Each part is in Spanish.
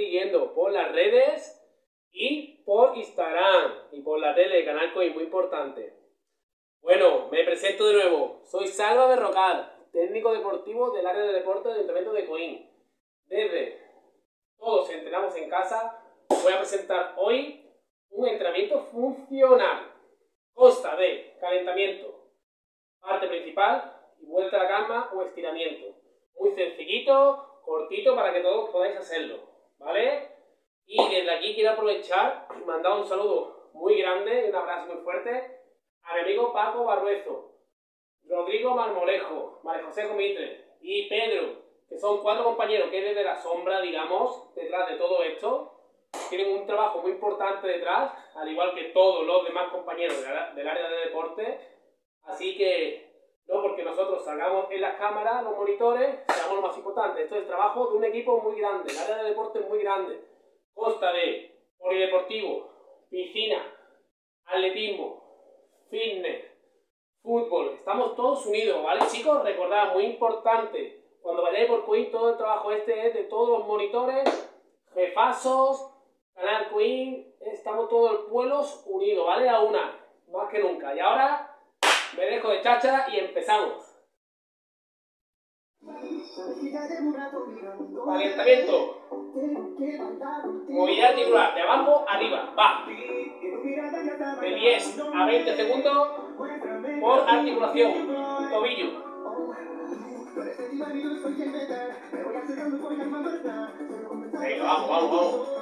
siguiendo por las redes y por Instagram y por la tele, Canal Coin, muy importante. Bueno, me presento de nuevo. Soy Salva Berrocal, técnico deportivo del área de deporte del Ayuntamiento de Coín. Desde Todos Entrenamos en Casa, voy a presentar hoy un entrenamiento funcional. Consta de calentamiento, parte principal vuelta a la cama o estiramiento. Muy sencillito, cortito para que todos podáis hacerlo, ¿vale? Y desde aquí quiero aprovechar y mandar un saludo muy grande, un abrazo muy fuerte a mi amigo Paco Barruezo, Rodrigo Marmolejo, María José Comitre y Pedro, que son cuatro compañeros que desde la sombra, digamos, detrás de todo esto, tienen un trabajo muy importante detrás, al igual que todos los demás compañeros del área de deporte. Así que, no porque nosotros salgamos en las cámaras, los monitores, seamos lo más importante. Esto es el trabajo de un equipo muy grande, el área de deporte es muy grande. Consta de polideportivo, piscina, atletismo, fitness, fútbol. Estamos todos unidos, ¿vale, chicos? Recordad, muy importante, cuando vayáis por Queen, todo el trabajo este es de todos los monitores, jefazos, Canal Queen, estamos todos los pueblos unidos, ¿vale? A una, más que nunca. Y ahora me dejo de chacha y empezamos. Calentamiento. Movilidad articular, de abajo arriba, va. De 10 a 20 segundos por articulación, tobillo. Venga, vamos, vamos, vamos.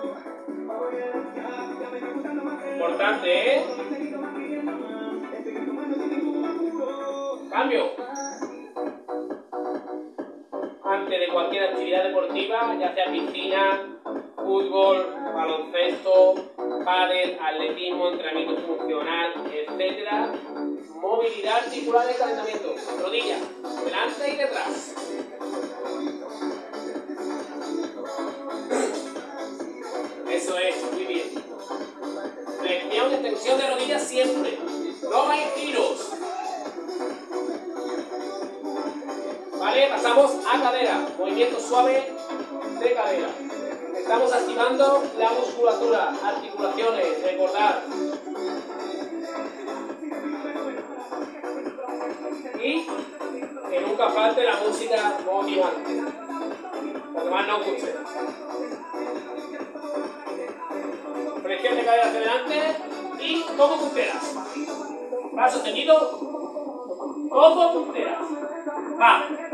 Importante, ¿eh? Cambio. Antes de cualquier actividad deportiva, ya sea piscina, fútbol, baloncesto, pádel, atletismo, entrenamiento funcional, etc. Movilidad articular de calentamiento. Rodilla, delante y detrás. Eso es, muy bien. Flexión extensión de rodillas siempre. No hay giros. Pasamos a cadera. Movimiento suave de cadera. Estamos activando la musculatura, articulaciones, recordar. Y que nunca falte la música motivante. Lo que más no escuche. Flexión de cadera hacia adelante y como punteras. Brazo sostenido, como punteras. Va.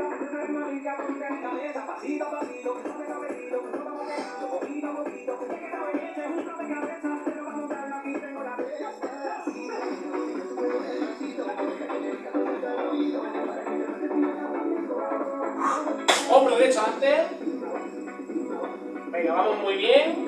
Hombro derecho antes. Venga, vamos muy bien.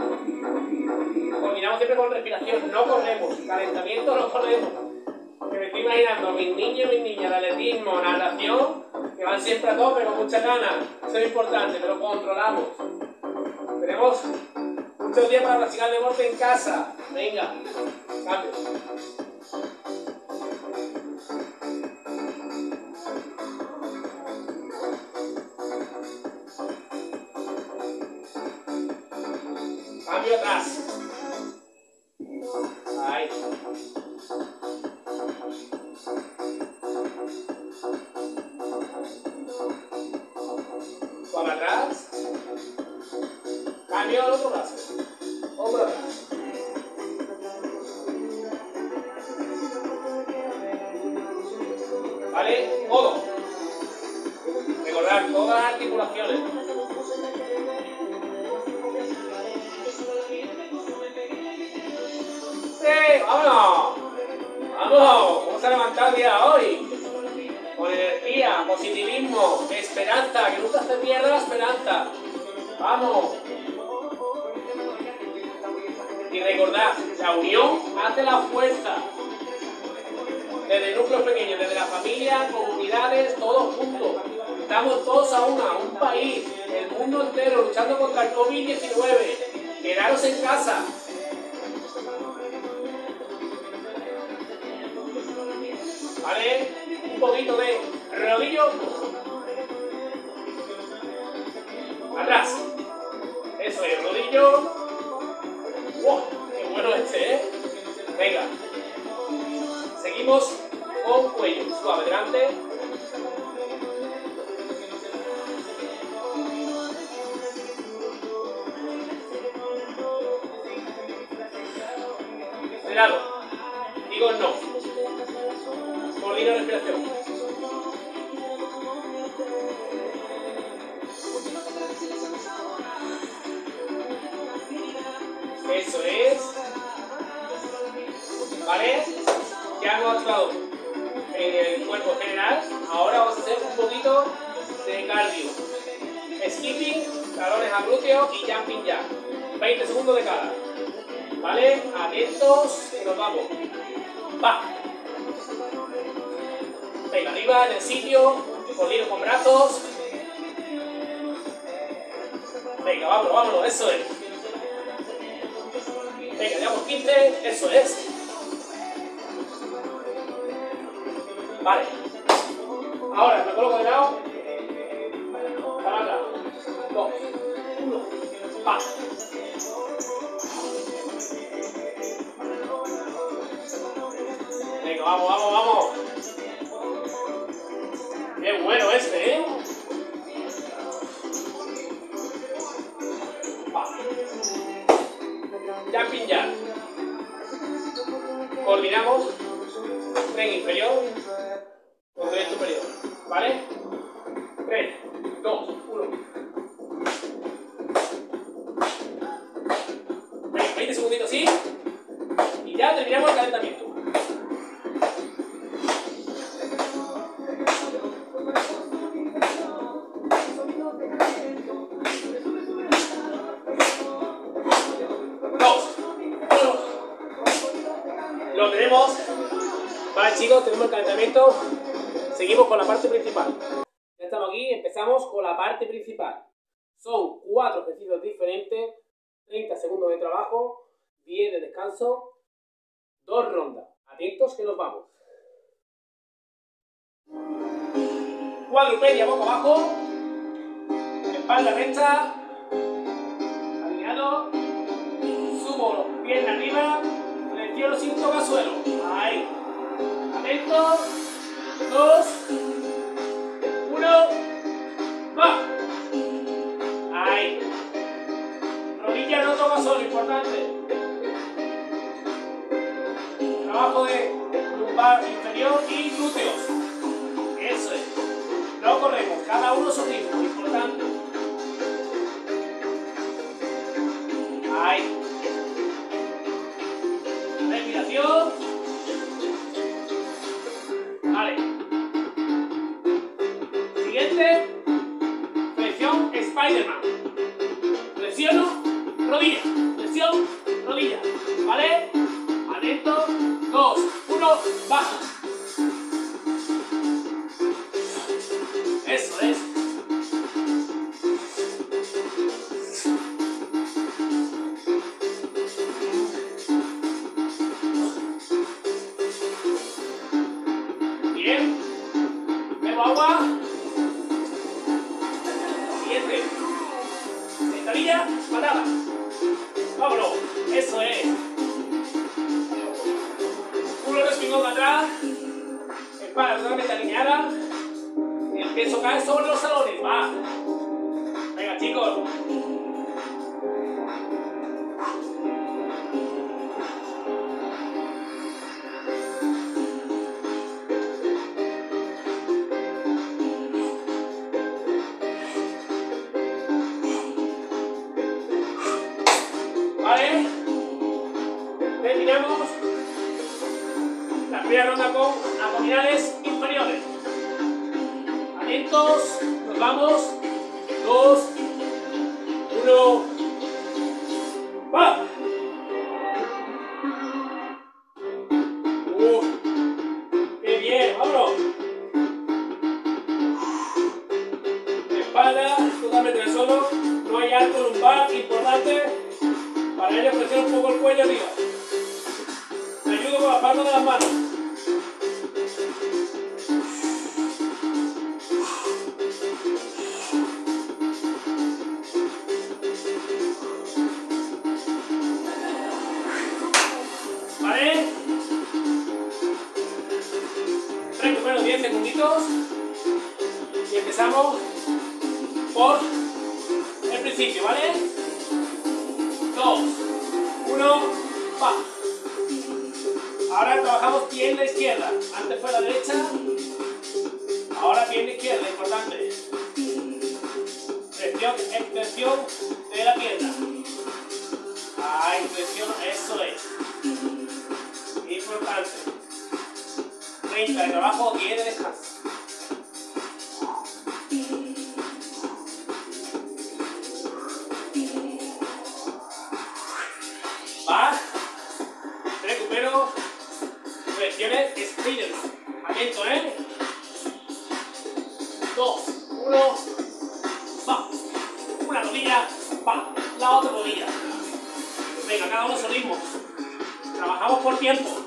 Combinamos siempre con respiración, no corremos. Calentamiento, no corremos. Que me estoy imaginando mis niños y mis niñas de atletismo, natación, que van siempre a tope con muchas ganas. Eso es importante, pero controlamos. Tenemos muchos días para practicar deporte en casa. Venga, cambio. Cambio atrás. Y recordad, la unión hace la fuerza. Desde núcleos pequeños, desde la familia, comunidades, todos juntos. Estamos todos a una, un país, el mundo entero luchando contra el COVID-19. Quedaros en casa. ¿Vale? Un poquito de rodillo. En el cuerpo general. Ahora vamos a hacer un poquito de cardio. Skipping, talones a glúteo y jumping ya. 20 segundos de cada. ¿Vale? Atentos y nos vamos. Va. Venga, arriba, en el sitio, corriendo con brazos. Venga, vámonos, vámonos, eso es. Venga, llevamos 15, eso es. Vale. Ahora me coloco de lado. Para atrás. Dos. Uno. Va. Venga, vamos, vamos, vamos. Qué bueno este, ¿eh? Dos rondas. Atentos que nos vamos. Cuadrupedia boca abajo, espalda recta, alineado, subo pierna arriba, flexiono sin tocar suelo. Ahí. Atento. Dos. Uno. Va. Ahí. Rodilla no toca suelo, importante. De lumbar inferior y glúteos. Eso es. No corremos, cada uno su ritmo, importante. Ahí. Respiración. Vale. Siguiente. Flexión Spiderman. Flexiono, rodilla. Flexión, rodilla. ¿Vale? Atento. Dos, uno, baja. Ronda con abdominales inferiores. Atentos, nos vamos. Dos, uno, por el principio, ¿vale? 2, 1, va. Ahora trabajamos pierna izquierda. Antes fue la derecha, ahora pierna izquierda, importante. Presión, extensión de la pierna. Ahí, presión, eso es. Importante. 30 de trabajo, 10 de descanso. Spiders. Atento, ¿eh? 2, 1, va. Una rodilla, va. La otra rodilla. Venga, cada uno su ritmo. Trabajamos por tiempo.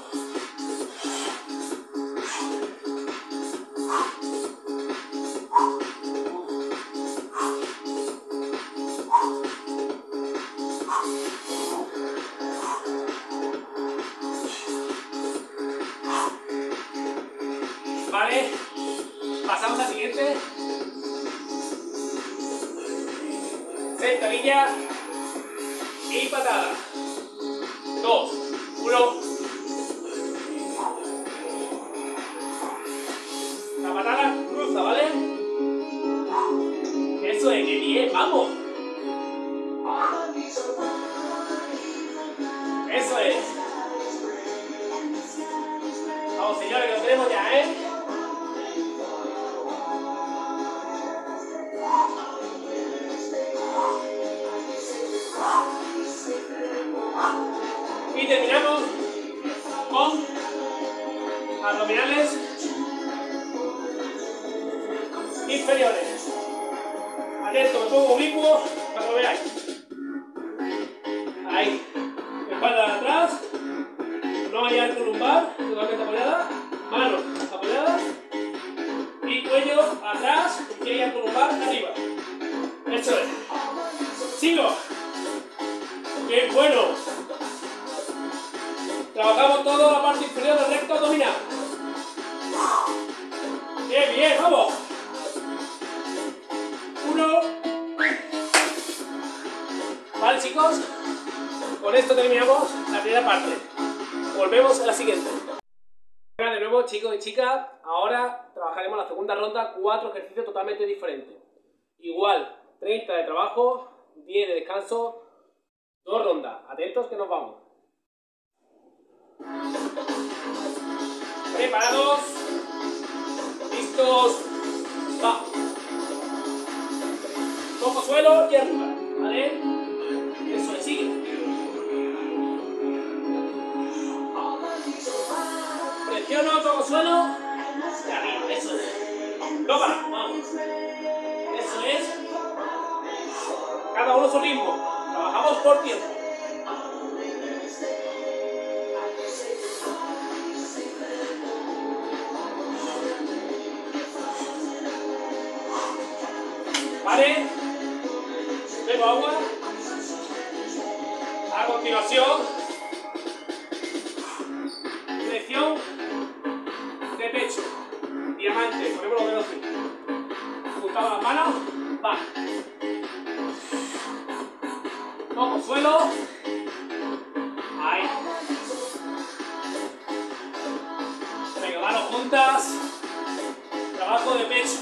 Abdominales inferiores. Atento, me pongo oblicuo para que lo veáis. 30 de trabajo, 10 de descanso, dos rondas. Atentos que nos vamos. Preparados. Listos. Va. Toco suelo y arriba. ¿Vale? Eso es, sigue. Presiono, toco suelo y arriba. Eso es. Para. Vamos. Eso es. Cada uno su ritmo. Trabajamos por tiempo. ¿Vale? Bebo agua. A continuación, flexión de pecho. Diamante, ponemos los dedos. Juntamos las manos, va. Toco suelo. Ahí. Venga, juntas. Trabajo de pecho.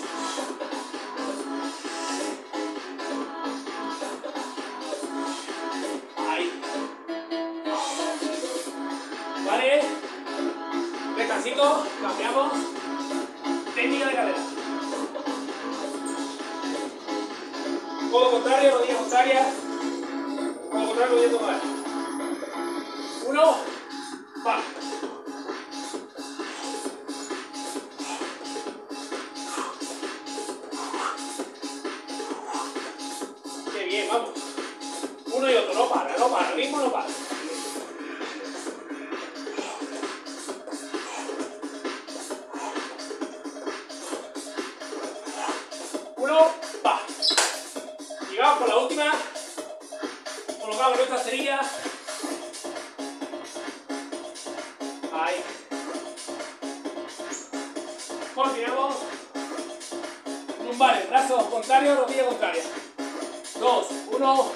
Ahí. Vale. Descansito, cambiamos. Técnica de cadera. Codo contrario, rodilla contraria. Uno. Va. Qué bien, vamos. Uno y otro, no para, no para, el no para. Uno, Nuestra cerilla. Ahí. Con continuamos. Lumbares, brazos contrarios, rodilla contraria. Dos, uno,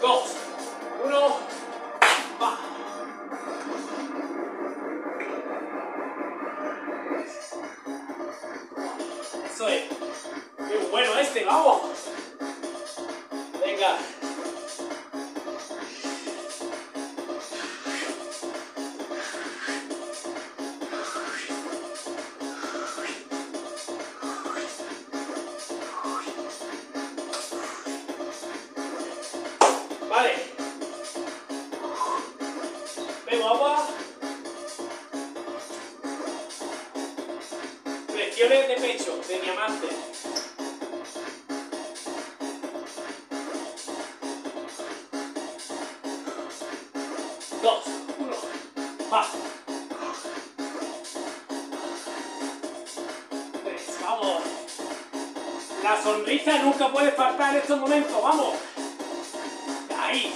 Dos. La sonrisa nunca puede faltar en estos momentos, vamos. Ahí.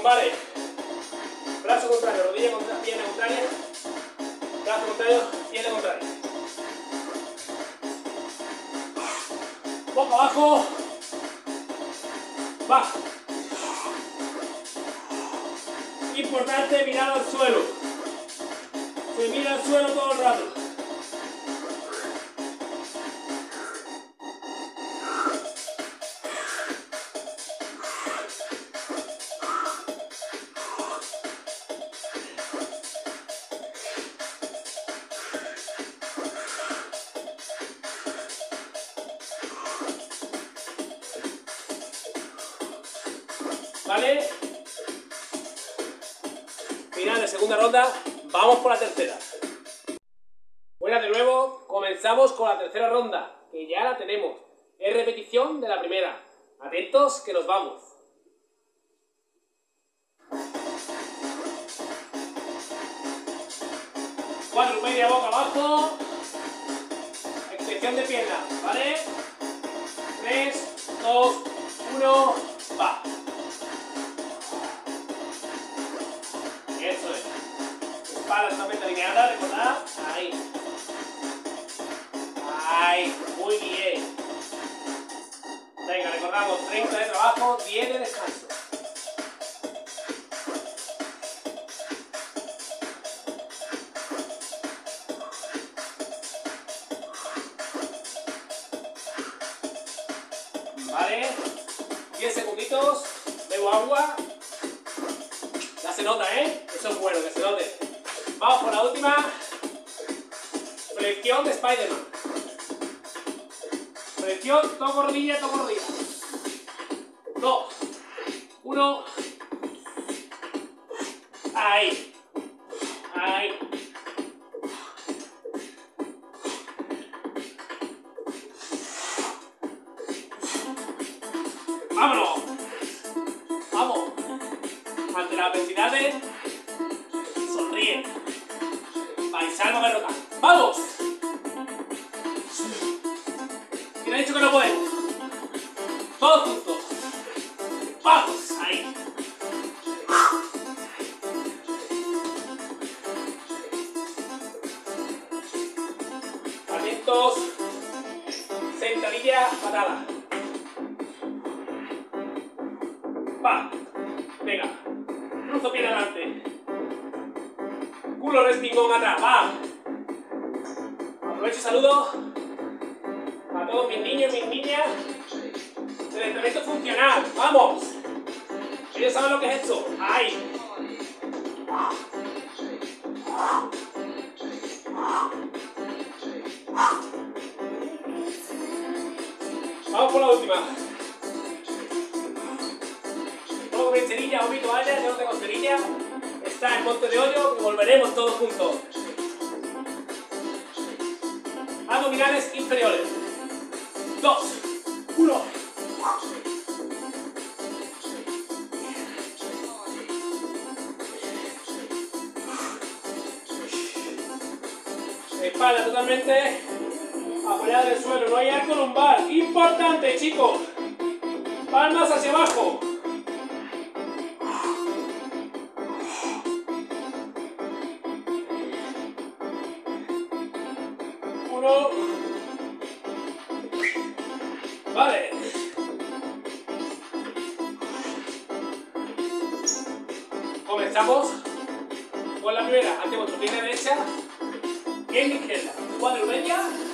Lumbares. Brazo contrario, rodilla contraria, pierna contraria. Brazo contrario, pierna contraria. Boca abajo. Va. Importante mirar al suelo. Se mira al suelo todo el rato. Ronda, que ya la tenemos. Es repetición de la primera. Atentos que nos vamos. Cuatro media boca abajo. Extensión de pierna, ¿vale? Tres, dos, uno, va. Eso es. Espalda totalmente alineada, recordad. Ahí. Ahí. Muy bien. Venga, recordamos 30 de trabajo, 10 de descanso. Flexión, toco rodilla, rodilla. Dos. Uno. Ahí. Aprovecho y saludo a todos mis niños y mis niñas del entrenamiento funcional. ¡Vamos! Ellos saben lo que es esto. ¡Ahí! Vamos por la última. Todo con cerilla, un toalla, yo no tengo cerilla. Está el monte de hoyo volveremos todos juntos. Abdominales inferiores. Dos. Uno. Espalda totalmente apoyada en el suelo. No hay arco lumbar. Importante, chicos. Palmas hacia abajo. Vale. Comenzamos con la primera. Vuestra pierna derecha y en la izquierda. Cuadrubella. Dos.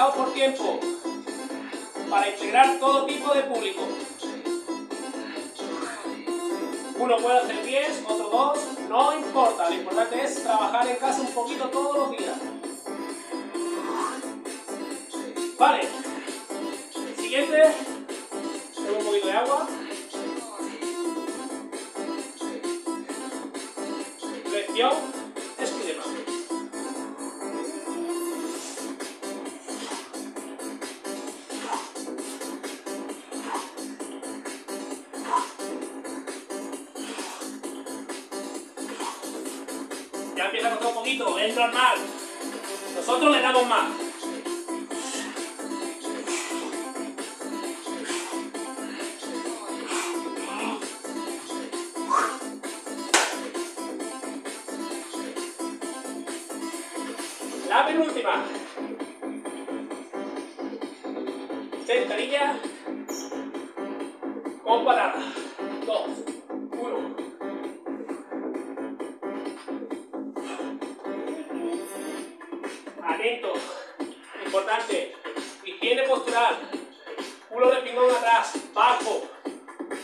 Por tiempo. Para integrar todo tipo de público. Uno puede hacer 10, otro 2, no importa. Lo importante es trabajar en casa un poquito todos los días. Vale. Siguiente. Tengo un poquito de agua. Flexión.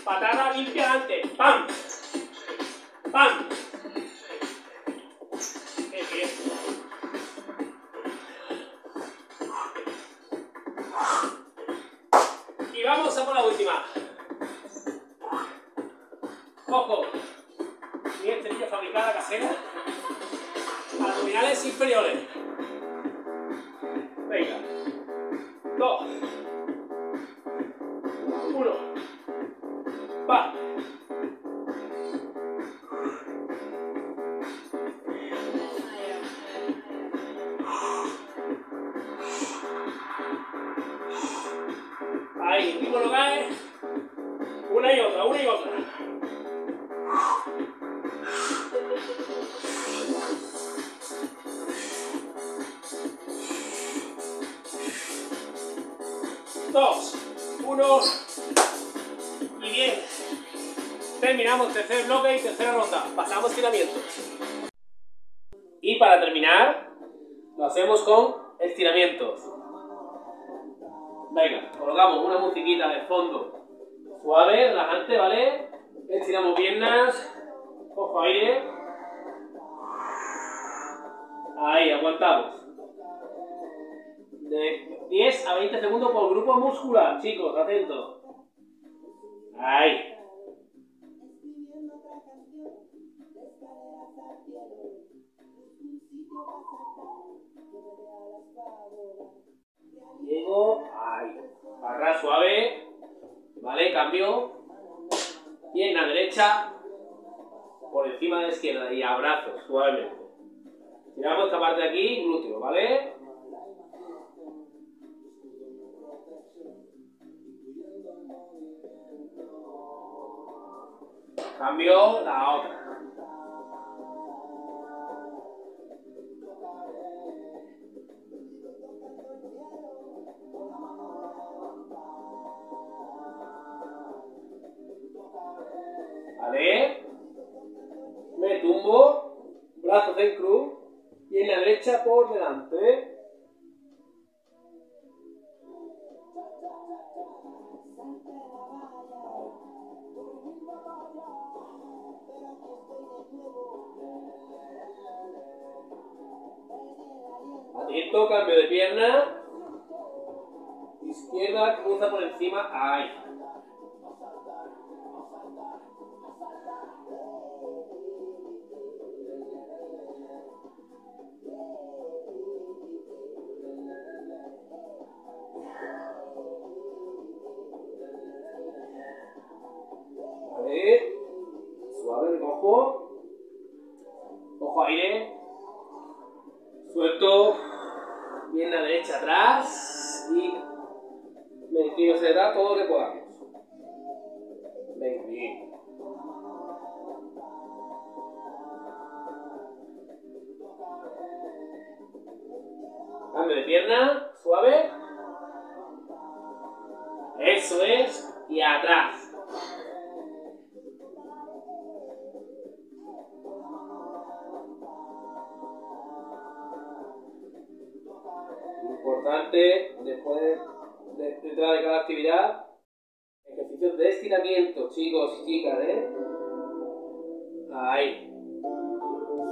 Patada limpia antes. ¡Pam! Dos, uno y bien. Terminamos tercer bloque y tercera ronda. Pasamos estiramientos. Y para terminar, lo hacemos con estiramientos. Venga, colocamos una musiquita de fondo suave, relajante, ¿vale? Estiramos piernas, cojo aire. Ahí, aguantamos. De 10 a 20 segundos por grupo muscular, chicos, atentos. Ahí. Llego, ahí. Agarra suave. Vale, cambio. Pierna derecha por encima de la izquierda y abrazo suavemente. Tiramos esta parte de aquí, glúteo, ¿vale? Cambio la otra. Vale. Me tumbo, brazos en cruz y en la derecha por delante. Atento, cambio de pierna. Izquierda, cruza por encima. Ahí.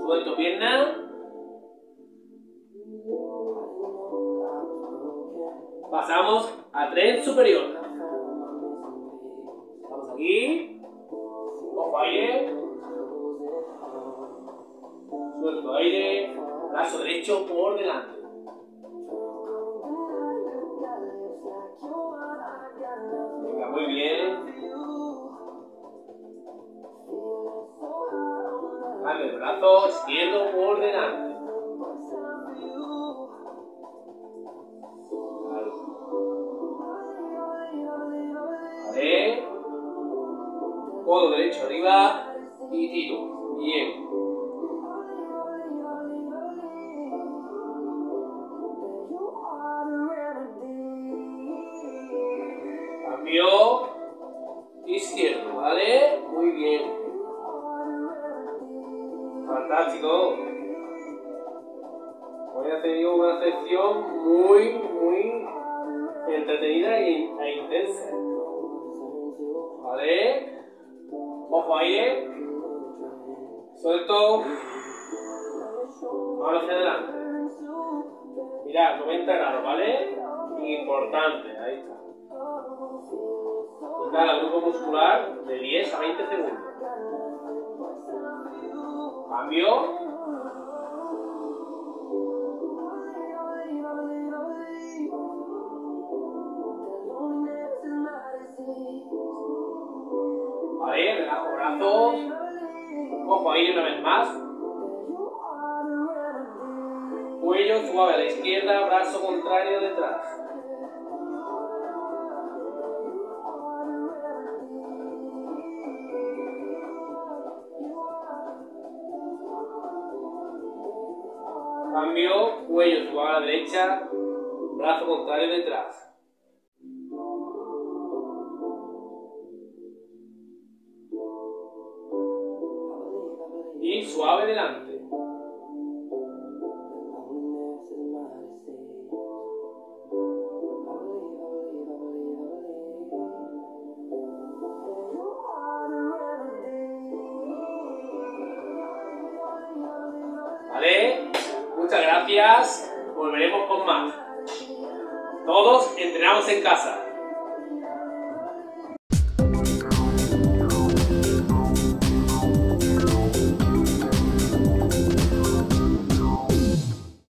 Suelto pierna. Pasamos a tren superior. Derecho arriba y tiro. Bien. Cambio izquierdo, ¿vale? Muy bien. Fantástico. Voy a hacer una sección muy, Y cada grupo muscular de 10 a 20 segundos. Cambio. Vale, relajo brazos. Ojo ahí una vez más. Cuello suave a la izquierda, brazo contrario detrás. Cambio, cuello suave a la derecha, brazo contrario detrás.